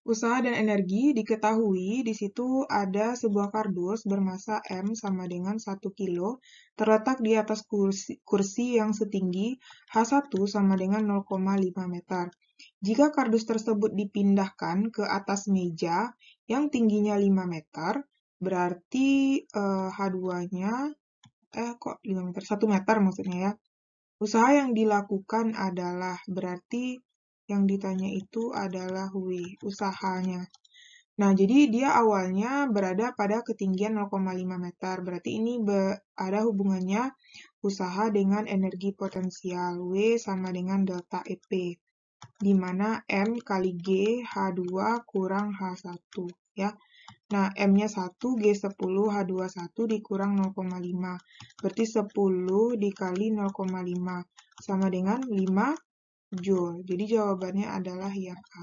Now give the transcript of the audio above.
Usaha dan energi diketahui di situ ada sebuah kardus bermasa M sama dengan 1 kilo terletak di atas kursi, kursi yang setinggi H1 sama dengan 0,5 meter. Jika kardus tersebut dipindahkan ke atas meja yang tingginya 5 meter, berarti eh, H2-nya eh kok 5 meter? 1 meter maksudnya ya. Usaha yang dilakukan adalah berarti yang ditanya itu adalah W, usahanya. Nah, jadi dia awalnya berada pada ketinggian 0,5 meter. Berarti ini ada hubungannya usaha dengan energi potensial. W sama dengan delta EP. Di mana M kali G H2 kurang H1. ya. Nah, M-nya 1, G10, H21 dikurang 0,5. Berarti 10 dikali 0,5. Sama dengan 5 Joule. Jadi jawabannya adalah yang A.